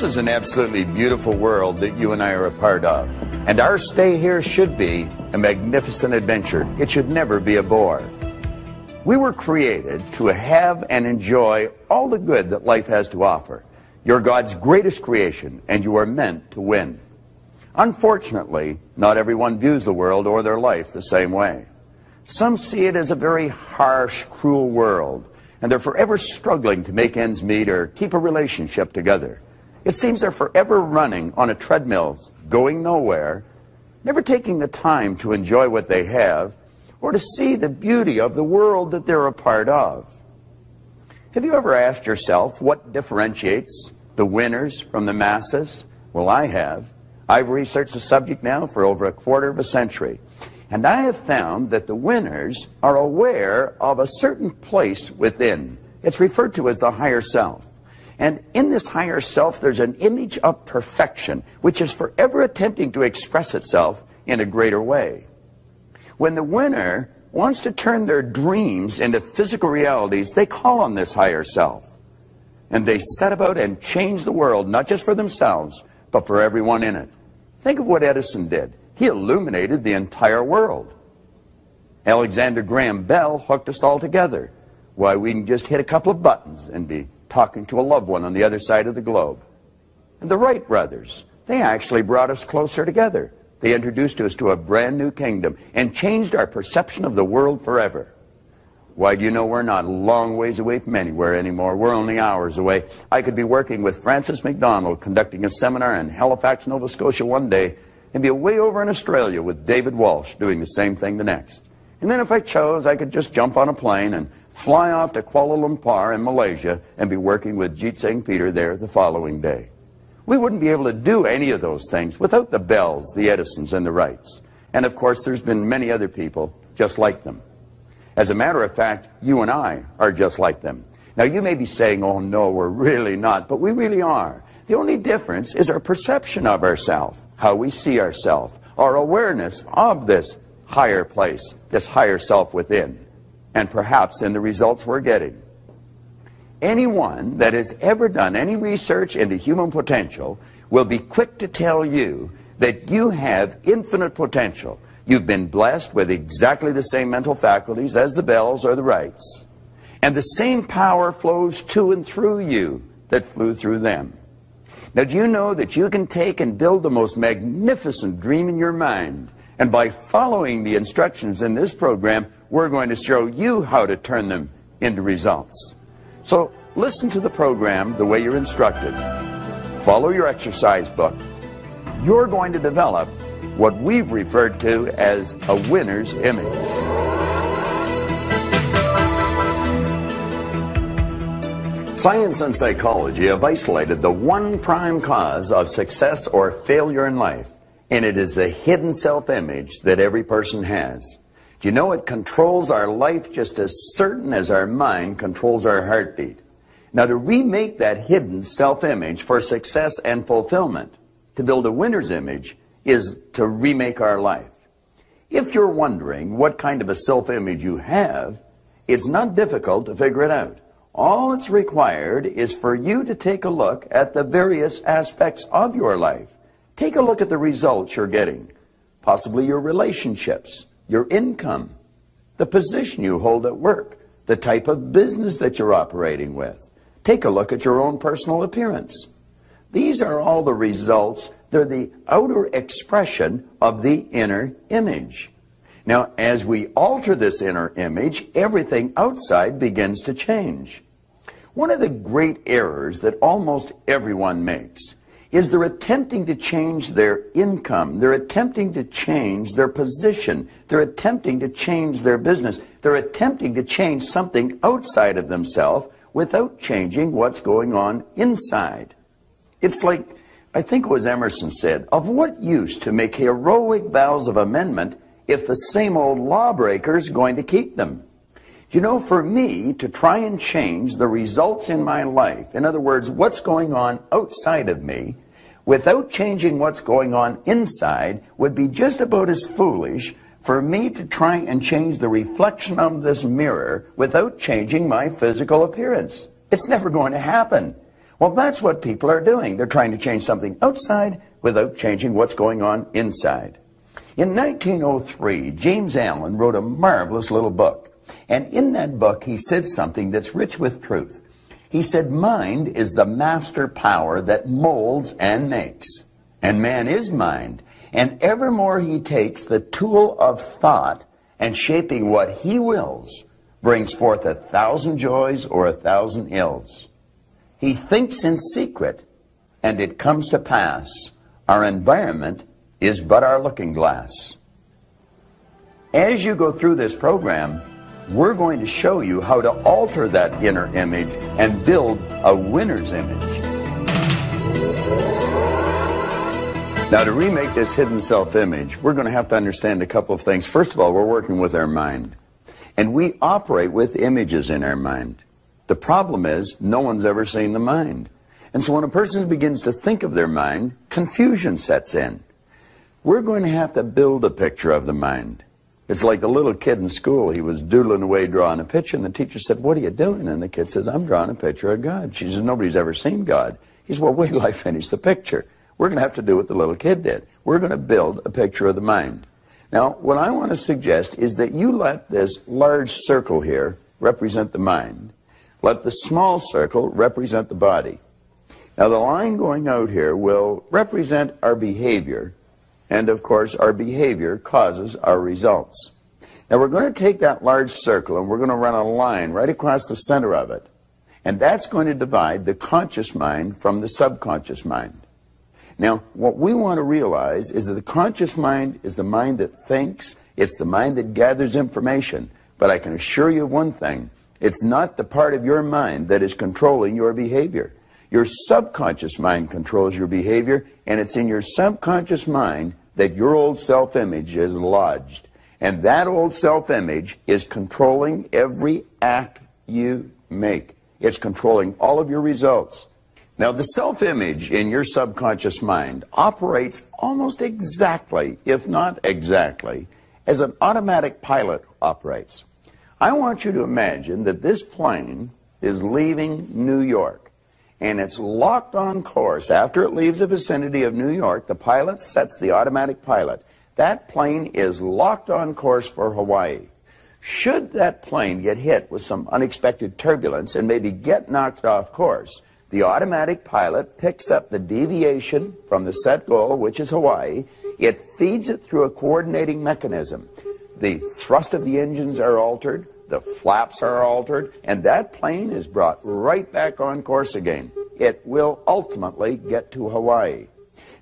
This is an absolutely beautiful world that you and I are a part of. And our stay here should be a magnificent adventure. It should never be a bore. We were created to have and enjoy all the good that life has to offer. You're God's greatest creation, and you are meant to win. Unfortunately, not everyone views the world or their life the same way. Some see it as a very harsh, cruel world, and they're forever struggling to make ends meet or keep a relationship together. It seems they're forever running on a treadmill, going nowhere, never taking the time to enjoy what they have or to see the beauty of the world that they're a part of. Have you ever asked yourself what differentiates the winners from the masses? Well, I have. I've researched the subject now for over a quarter of a century. And I have found that the winners are aware of a certain place within. It's referred to as the higher self. And in this higher self, there's an image of perfection, which is forever attempting to express itself in a greater way. When the winner wants to turn their dreams into physical realities, they call on this higher self. And they set about and change the world, not just for themselves, but for everyone in it. Think of what Edison did. He illuminated the entire world. Alexander Graham Bell hooked us all together. Why, we can just hit a couple of buttons and be talking to a loved one on the other side of the globe. And the Wright brothers, they actually brought us closer together. They introduced us to a brand new kingdom and changed our perception of the world forever. Why, do you know we're not long ways away from anywhere anymore? We're only hours away. I could be working with Francis McDonald conducting a seminar in Halifax, Nova Scotia one day and be away over in Australia with David Walsh doing the same thing the next. And then if I chose, I could just jump on a plane and fly off to Kuala Lumpur in Malaysia and be working with Jeet Singh Peter there the following day. We wouldn't be able to do any of those things without the Bells, the Edisons, and the Wrights. And of course, there's been many other people just like them. As a matter of fact, you and I are just like them. Now, you may be saying, oh no, we're really not, but we really are. The only difference is our perception of ourselves how we see ourselves, our awareness of this higher place, this higher self within, and perhaps in the results we're getting. Anyone that has ever done any research into human potential will be quick to tell you that you have infinite potential. You've been blessed with exactly the same mental faculties as the Bells or the Wrights. And the same power flows to and through you that flew through them. Now, do you know that you can take and build the most magnificent dream in your mind? And by following the instructions in this program, we're going to show you how to turn them into results. So listen to the program the way you're instructed. Follow your exercise book. You're going to develop what we've referred to as a winner's image. Science and psychology have isolated the one prime cause of success or failure in life, and it is the hidden self-image that every person has. Do you know it controls our life just as certain as our mind controls our heartbeat? Now, to remake that hidden self-image for success and fulfillment, to build a winner's image, is to remake our life. If you're wondering what kind of a self-image you have, it's not difficult to figure it out. All it's required is for you to take a look at the various aspects of your life. Take a look at the results you're getting, possibly your relationships, your income, the position you hold at work, the type of business that you're operating with. Take a look at your own personal appearance. These are all the results. They're the outer expression of the inner image. Now, as we alter this inner image, everything outside begins to change. One of the great errors that almost everyone makes is they're attempting to change their income. They're attempting to change their position. They're attempting to change their business. They're attempting to change something outside of themselves without changing what's going on inside. It's like, I think it was Emerson said, of what use to make heroic vows of amendment if the same old lawbreaker is going to keep them? You know, for me to try and change the results in my life, in other words, what's going on outside of me, without changing what's going on inside, would be just about as foolish for me to try and change the reflection of this mirror without changing my physical appearance. It's never going to happen. Well, that's what people are doing. They're trying to change something outside without changing what's going on inside. In 1903, James Allen wrote a marvelous little book. And in that book, he said something that's rich with truth. He said, Mind is the master power that molds and makes. And man is mind. And evermore he takes the tool of thought and shaping what he wills, brings forth a thousand joys or a thousand ills. He thinks in secret, and it comes to pass. Our environment is but our looking glass. As you go through this program, we're going to show you how to alter that inner image and build a winner's image. Now, to remake this hidden self image, we're going to have to understand a couple of things. First of all, we're working with our mind, and we operate with images in our mind. The problem is, no one's ever seen the mind. And so when a person begins to think of their mind, confusion sets in. We're going to have to build a picture of the mind. It's like the little kid in school. He was doodling away drawing a picture, and the teacher said, What are you doing? And the kid says, I'm drawing a picture of God. She says, Nobody's ever seen God. He says, Well, wait till I finish the picture. We're going to have to do what the little kid did. We're going to build a picture of the mind. Now, what I want to suggest is that you let this large circle here represent the mind. Let the small circle represent the body. Now, the line going out here will represent our behavior, and of course, our behavior causes our results. Now, we're going to take that large circle and we're going to run a line right across the center of it, and that's going to divide the conscious mind from the subconscious mind. Now, what we want to realize is that the conscious mind is the mind that thinks, it's the mind that gathers information. But I can assure you of one thing it's not the part of your mind that is controlling your behavior. Your subconscious mind controls your behavior, and it's in your subconscious mind that your old self image is lodged. And that old self image is controlling every act you make, it's controlling all of your results. Now, the self image in your subconscious mind operates almost exactly, if not exactly, as an automatic pilot operates. I want you to imagine that this plane is leaving New York and it's locked on course. After it leaves the vicinity of New York, the pilot sets the automatic pilot. That plane is locked on course for Hawaii. Should that plane get hit with some unexpected turbulence and maybe get knocked off course, the automatic pilot picks up the deviation from the set goal, which is Hawaii. It feeds it through a coordinating mechanism. The thrust of the engines are altered, the flaps are altered, and that plane is brought right back on course again. It will ultimately get to Hawaii.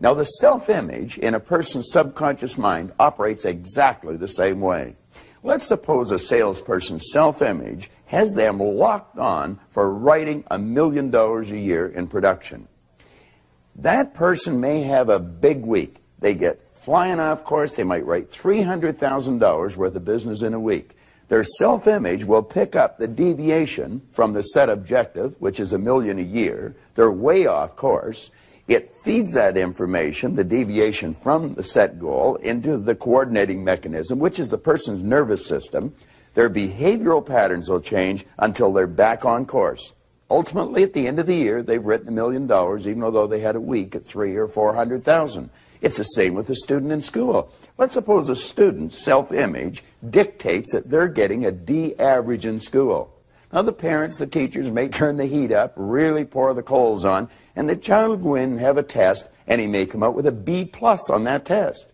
Now, the self image in a person's subconscious mind operates exactly the same way. Let's suppose a salesperson's self image has them locked on for writing a million dollars a year in production. That person may have a big week. They get flying off course, they might write $300,000 worth of business in a week. Their self image will pick up the deviation from the set objective, which is a million a year. They're way off course. It feeds that information, the deviation from the set goal, into the coordinating mechanism, which is the person's nervous system. Their behavioral patterns will change until they're back on course. Ultimately, at the end of the year, they've written a million dollars, even though they had a week at three or four hundred thousand. It's the same with a student in school. Let's suppose a student's self-image dictates that they're getting a D average in school. Now, the parents, the teachers may turn the heat up, really pour the coals on, and the child will go in and have a test, and he may come out with a B plus on that test.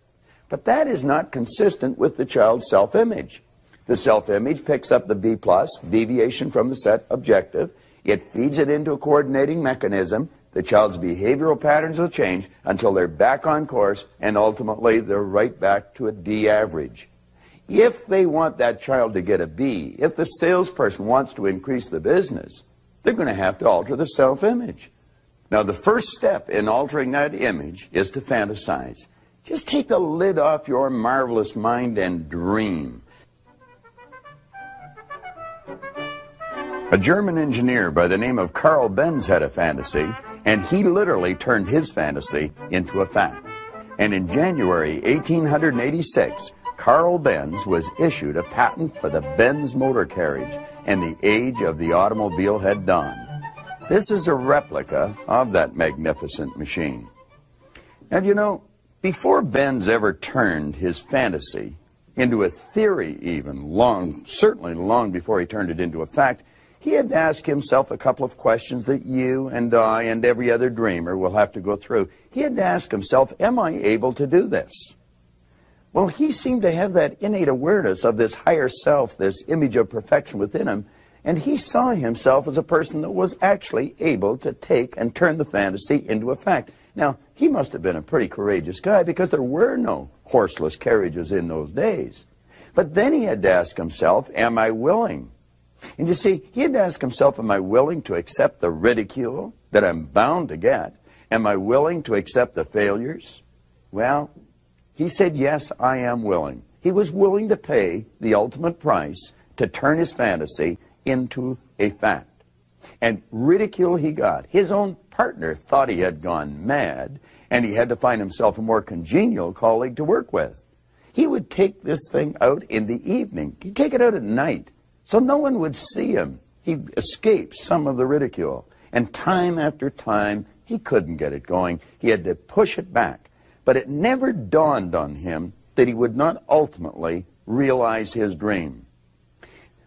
But that is not consistent with the child's self-image. The self-image picks up the B plus, deviation from the set objective. It feeds it into a coordinating mechanism. The child's behavioral patterns will change until they're back on course, and ultimately they're right back to a D average. If they want that child to get a B, if the salesperson wants to increase the business, they're going to have to alter the self-image. Now, the first step in altering that image is to fantasize. Just take the lid off your marvelous mind and dream. A German engineer by the name of Carl Benz had a fantasy, and he literally turned his fantasy into a fact. And in January 1886, Carl Benz was issued a patent for the Benz motor carriage, and the age of the automobile had dawned. This is a replica of that magnificent machine. And you know, before Benz ever turned his fantasy into a theory even, long, certainly long before he turned it into a fact, he had to ask himself a couple of questions that you and I and every other dreamer will have to go through. He had to ask himself, am I able to do this? Well, he seemed to have that innate awareness of this higher self, this image of perfection within him, and he saw himself as a person that was actually able to take and turn the fantasy into a fact. Now, he must have been a pretty courageous guy because there were no horseless carriages in those days. But then he had to ask himself, am I willing? And you see, he had to ask himself, am I willing to accept the ridicule that I'm bound to get? Am I willing to accept the failures? Well, he said, yes, I am willing. He was willing to pay the ultimate price to turn his fantasy into a fact. And ridicule he got. His own partner thought he had gone mad, and he had to find himself a more congenial colleague to work with. He would take this thing out in the evening. He'd take it out at night, so no one would see him. He escaped some of the ridicule. And time after time, he couldn't get it going. He had to push it back. But it never dawned on him that he would not ultimately realize his dream.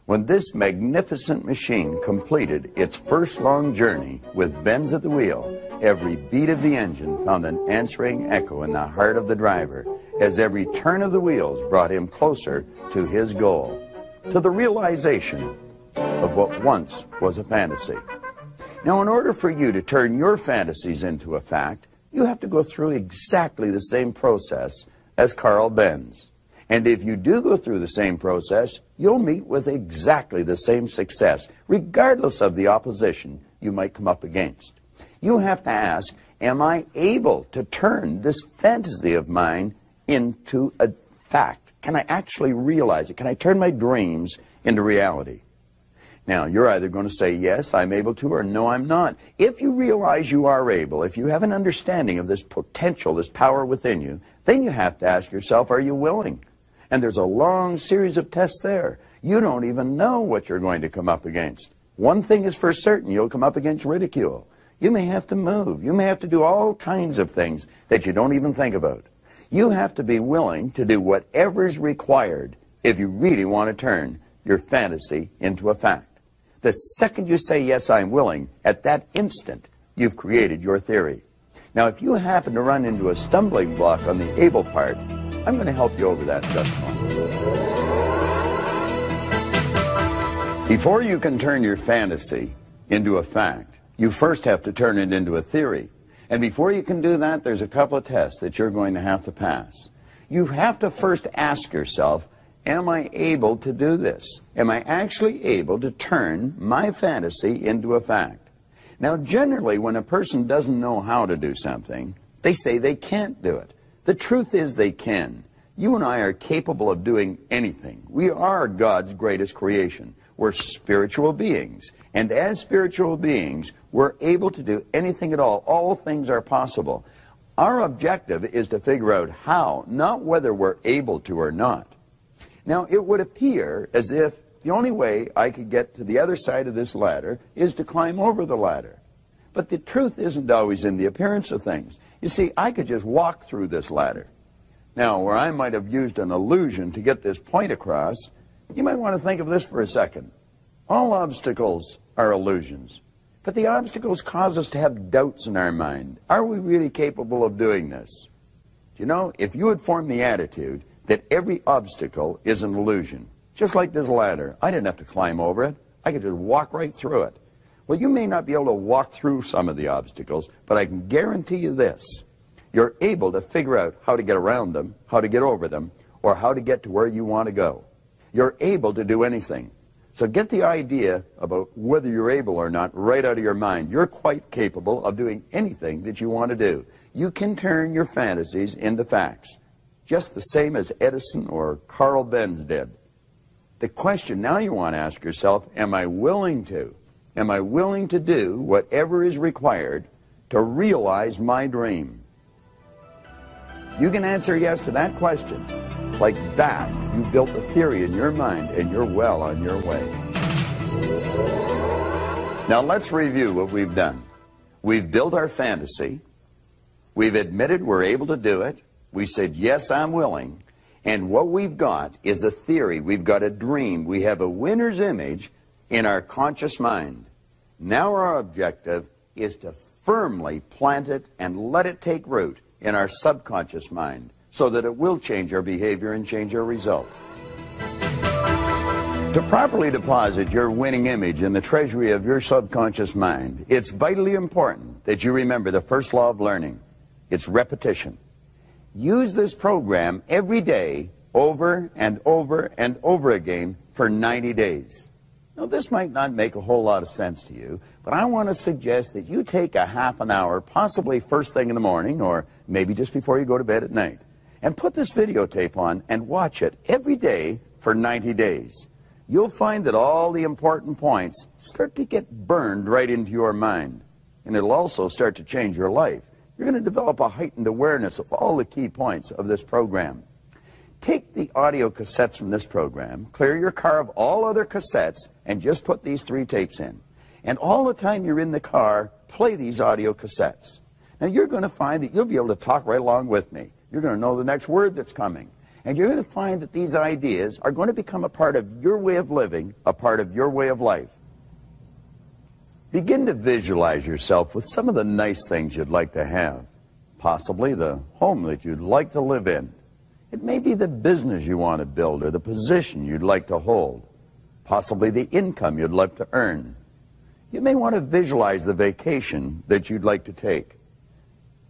When this magnificent machine completed its first long journey with Benz at the wheel, every beat of the engine found an answering echo in the heart of the driver as every turn of the wheels brought him closer to his goal, to the realization of what once was a fantasy. Now, in order for you to turn your fantasies into a fact, you have to go through exactly the same process as Carl Benz. And if you do go through the same process, you'll meet with exactly the same success, regardless of the opposition you might come up against. You have to ask, am I able to turn this fantasy of mine into a fact? Can I actually realize it? Can I turn my dreams into reality? Now, you're either going to say, yes, I'm able to, or no, I'm not. If you realize you are able, if you have an understanding of this potential, this power within you, then you have to ask yourself, are you willing? And there's a long series of tests there. You don't even know what you're going to come up against. One thing is for certain, you'll come up against ridicule. You may have to move. You may have to do all kinds of things that you don't even think about. You have to be willing to do whatever is required if you really want to turn your fantasy into a fact. The second you say, yes, I'm willing, at that instant, you've created your theory. Now, if you happen to run into a stumbling block on the able part, I'm going to help you over that just fine. Before you can turn your fantasy into a fact, you first have to turn it into a theory. And before you can do that, there's a couple of tests that you're going to have to pass. You have to first ask yourself, am I able to do this? Am I actually able to turn my fantasy into a fact? Now, generally, when a person doesn't know how to do something, they say they can't do it. The truth is they can. You and I are capable of doing anything. We are God's greatest creation. We're spiritual beings. And as spiritual beings, we're able to do anything at all. All things are possible. Our objective is to figure out how, not whether we're able to or not. Now, it would appear as if the only way I could get to the other side of this ladder is to climb over the ladder. But the truth isn't always in the appearance of things. You see, I could just walk through this ladder. Now, where I might have used an illusion to get this point across, you might want to think of this for a second. All obstacles are illusions, but the obstacles cause us to have doubts in our mind. Are we really capable of doing this? You know, if you had formed the attitude that every obstacle is an illusion, just like this ladder, I didn't have to climb over it. I could just walk right through it. Well, you may not be able to walk through some of the obstacles, but I can guarantee you this. You're able to figure out how to get around them, how to get over them, or how to get to where you want to go. You're able to do anything. So get the idea about whether you're able or not right out of your mind. You're quite capable of doing anything that you want to do. You can turn your fantasies into facts, just the same as Edison or Carl Benz did. The question now you want to ask yourself, am I willing to? Am I willing to do whatever is required to realize my dream? You can answer yes to that question. Like that, you've built a theory in your mind and you're well on your way. Now let's review what we've done. We've built our fantasy. We've admitted we're able to do it. We said, yes, I'm willing. And what we've got is a theory. We've got a dream. We have a winner's image in our conscious mind. Now our objective is to firmly plant it and let it take root in our subconscious mind so that it will change our behavior and change our result. To properly deposit your winning image in the treasury of your subconscious mind, it's vitally important that you remember the first law of learning. It's repetition. Use this program every day over and over and over again for 90 days. Now, this might not make a whole lot of sense to you, but I want to suggest that you take a half an hour, possibly first thing in the morning, or maybe just before you go to bed at night, and put this videotape on and watch it every day for 90 days you'll find that all the important points start to get burned right into your mind. And it'll also start to change your life. You're going to develop a heightened awareness of all the key points of this program. Take the audio cassettes from this program, clear your car of all other cassettes, and just put these three tapes in. And all the time you're in the car, play these audio cassettes. Now you're going to find that you'll be able to talk right along with me. You're going to know the next word that's coming. And you're going to find that these ideas are going to become a part of your way of living, a part of your way of life. Begin to visualize yourself with some of the nice things you'd like to have. Possibly the home that you'd like to live in. It may be the business you want to build or the position you'd like to hold. Possibly the income you'd like to earn. You may want to visualize the vacation that you'd like to take.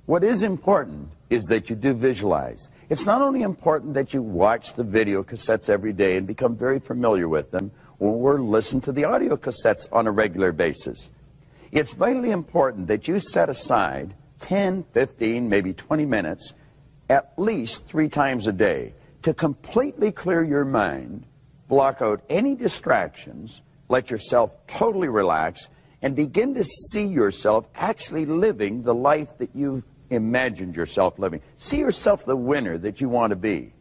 What is important is that you do visualize. It's not only important that you watch the video cassettes every day and become very familiar with them, or listen to the audio cassettes on a regular basis. It's vitally important that you set aside 10, 15, maybe 20 minutes at least three times a day to completely clear your mind, block out any distractions, let yourself totally relax, and begin to see yourself actually living the life that you've imagined yourself living. See yourself the winner that you want to be.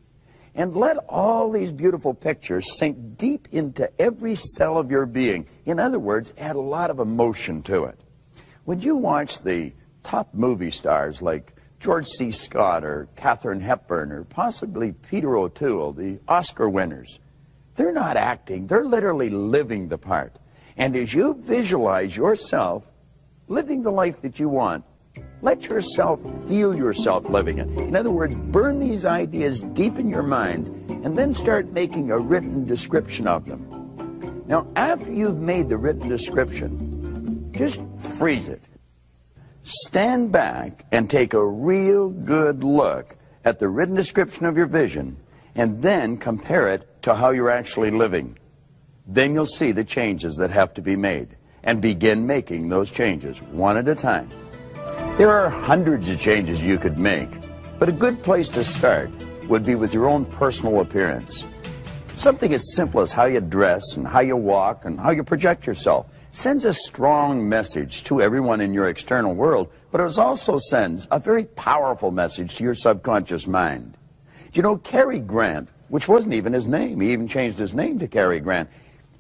And let all these beautiful pictures sink deep into every cell of your being. In other words, add a lot of emotion to it. When you watch the top movie stars like George C. Scott or Katharine Hepburn or possibly Peter O'Toole, the Oscar winners, they're not acting, they're literally living the part. And as you visualize yourself living the life that you want, let yourself feel yourself living it. In other words, burn these ideas deep in your mind and then start making a written description of them. Now, after you've made the written description, just freeze it. Stand back and take a real good look at the written description of your vision and then compare it to how you're actually living. Then you'll see the changes that have to be made and begin making those changes one at a time. There are hundreds of changes you could make, but a good place to start would be with your own personal appearance. Something as simple as how you dress and how you walk and how you project yourself sends a strong message to everyone in your external world, but it also sends a very powerful message to your subconscious mind. You know, Cary Grant, which wasn't even his name, he even changed his name to Cary Grant.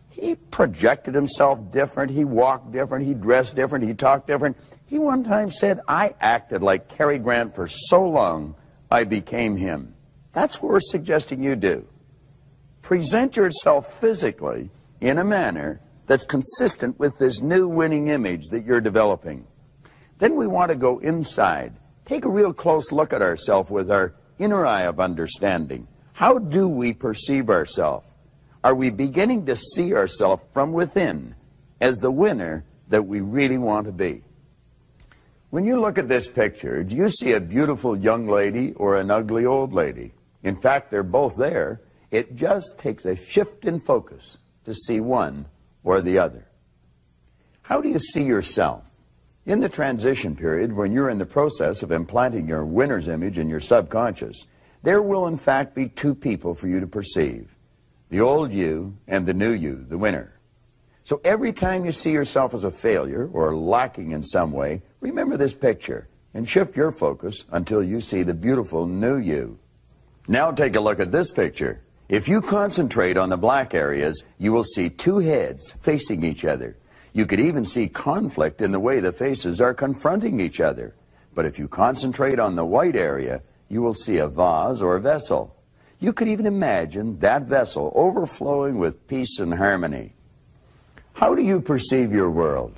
He projected himself different, he walked different, he dressed different, he talked different. He one time said, I acted like Cary Grant for so long, I became him. That's what we're suggesting you do. Present yourself physically in a manner that's consistent with this new winning image that you're developing. Then we want to go inside. Take a real close look at ourselves with our inner eye of understanding. How do we perceive ourselves? Are we beginning to see ourselves from within as the winner that we really want to be? When you look at this picture, do you see a beautiful young lady or an ugly old lady? In fact, they're both there. It just takes a shift in focus to see one or the other. How do you see yourself? In the transition period, when you're in the process of implanting your winner's image in your subconscious, there will in fact be two people for you to perceive the old you and the new you, the winner. So every time you see yourself as a failure or lacking in some way, remember this picture and shift your focus until you see the beautiful new you. Now take a look at this picture. If you concentrate on the black areas, you will see two heads facing each other. You could even see conflict in the way the faces are confronting each other. But if you concentrate on the white area, you will see a vase or a vessel. You could even imagine that vessel overflowing with peace and harmony. How do you perceive your world?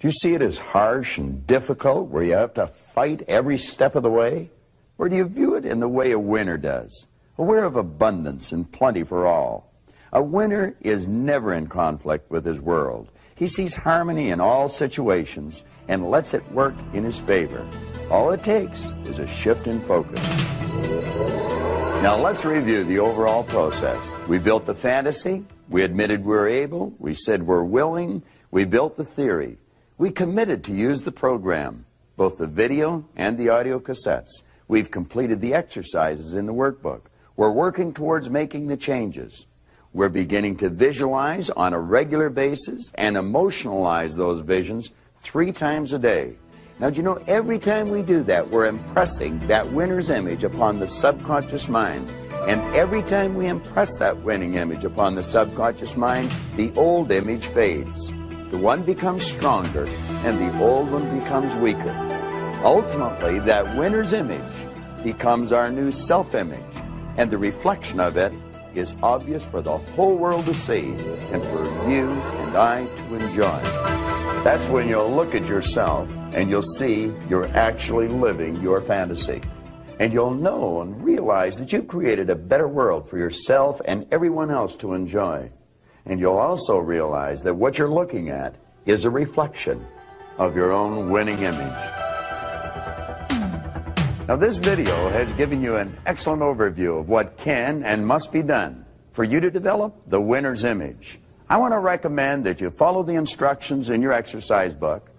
Do you see it as harsh and difficult, where you have to fight every step of the way? Or do you view it in the way a winner does, aware of abundance and plenty for all? A winner is never in conflict with his world. He sees harmony in all situations and lets it work in his favor. All it takes is a shift in focus. Now let's review the overall process. We built the fantasy, we admitted we were able, we said we're willing, we built the theory. We committed to use the program, both the video and the audio cassettes. We've completed the exercises in the workbook. We're working towards making the changes. We're beginning to visualize on a regular basis and emotionalize those visions three times a day. Now, do you know, every time we do that, we're impressing that winner's image upon the subconscious mind. And every time we impress that winning image upon the subconscious mind, the old image fades. The one becomes stronger, and the old one becomes weaker. Ultimately, that winner's image becomes our new self image, and the reflection of it is obvious for the whole world to see and for you and I to enjoy. That's when you'll look at yourself and you'll see you're actually living your fantasy. And you'll know and realize that you've created a better world for yourself and everyone else to enjoy. And you'll also realize that what you're looking at is a reflection of your own winning image. Now, this video has given you an excellent overview of what can and must be done for you to develop the winner's image. I want to recommend that you follow the instructions in your exercise book,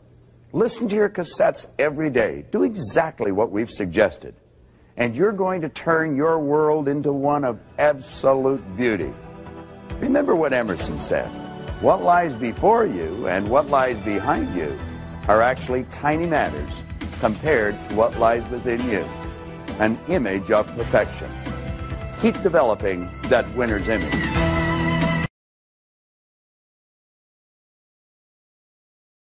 listen to your cassettes every day, do exactly what we've suggested, and you're going to turn your world into one of absolute beauty. Remember what Emerson said what lies before you and what lies behind you are actually tiny matters compared to what lies within you an image of perfection. Keep developing that winner's image.